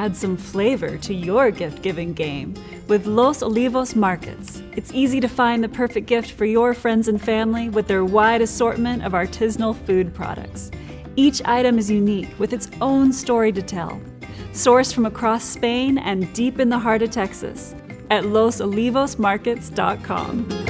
add some flavor to your gift giving game with Los Olivos Markets. It's easy to find the perfect gift for your friends and family with their wide assortment of artisanal food products. Each item is unique with its own story to tell. Sourced from across Spain and deep in the heart of Texas at losolivosmarkets.com.